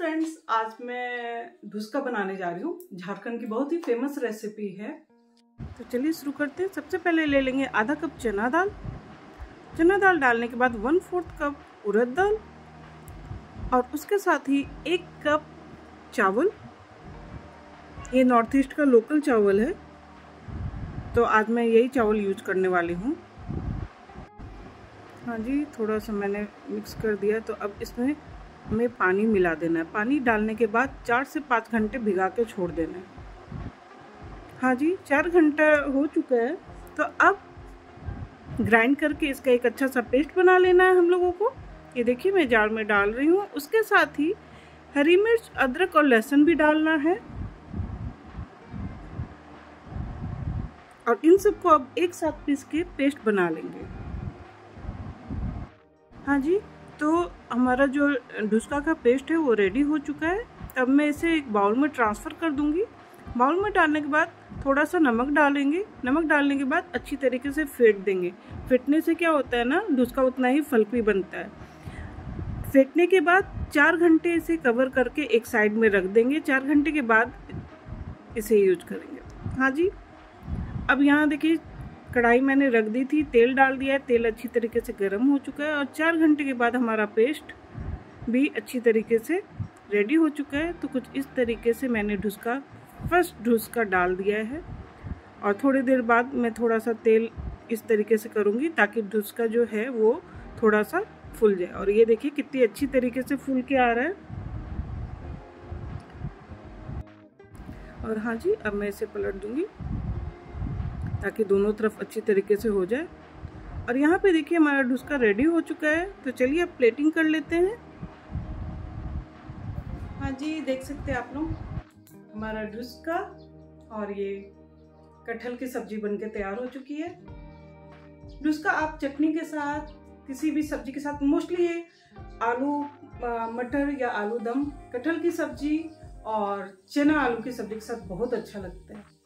Friends आज मैं धुसका बनाने जा रही हूँ। झारखंड की बहुत ही फ़ेमस रेसिपी है। तो चलिए शुरू करते हैं। सबसे पहले ले लेंगे आधा कप चना दाल। चना दाल डालने के बाद वन फोर्थ कप उड़द दाल और उसके साथ ही एक कप चावल। ये नॉर्थ ईस्ट का लोकल चावल है। तो आज मैं यही चावल यूज़ करने वाली हूँ। हाँ जी, थोड़ा सा मैंने मिक्स कर दिया। तो अब इसमें हमें पानी मिला देना है। पानी डालने के बाद चार से पाँच घंटे भिगा के छोड़ देना है। हाँ जी, चार घंटा हो चुका है तो अब ग्राइंड करके इसका एक अच्छा सा पेस्ट बना लेना है हम लोगों को। ये देखिए, मैं जार में डाल रही हूँ। उसके साथ ही हरी मिर्च, अदरक और लहसुन भी डालना है। और इन सबको अब एक साथ पीस के पेस्ट बना लेंगे। हाँ जी तो हमारा जो ढुसका का पेस्ट है, वो रेडी हो चुका है। अब मैं इसे एक बाउल में ट्रांसफ़र कर दूँगी। बाउल में डालने के बाद थोड़ा सा नमक डालेंगे। नमक डालने के बाद अच्छी तरीके से फेंट देंगे। फेंटने से क्या होता है ना, ढुसका उतना ही फल्की बनता है। फेंटने के बाद चार घंटे इसे कवर करके एक साइड में रख देंगे। चार घंटे के बाद इसे यूज़ करेंगे। हाँ जी। अब यहाँ देखिए कढ़ाई मैंने रख दी थी, तेल डाल दिया है, तेल अच्छी तरीके से गर्म हो चुका है और चार घंटे के बाद हमारा पेस्ट भी अच्छी तरीके से रेडी हो चुका है। तो कुछ इस तरीके से मैंने ढुसका फ़र्स्ट ढुसका डाल दिया है और थोड़ी देर बाद मैं थोड़ा सा तेल इस तरीके से करूँगी ताकि ढुसका जो है वो थोड़ा सा फूल जाए। और ये देखिए कितनी अच्छी तरीके से फूल के आ रहा है। और हाँ जी, अब मैं इसे पलट दूँगी। ताकि दोनों तरफ़ अच्छी तरीके से हो जाए। और यहाँ पे देखिए हमारा ढुसका रेडी हो चुका है। तो चलिए अब प्लेटिंग कर लेते हैं। हाँ जी, देख सकते हैं आप लोग। हमारा ढुसका और ये कटहल की सब्ज़ी बनके तैयार हो चुकी है। ढुसका आप चटनी के साथ, किसी भी सब्ज़ी के साथ मोस्टली ये आलू मटर या आलू दम, कटहल की सब्ज़ी और चना आलू की सब्ज़ी के साथ बहुत अच्छा लगता है।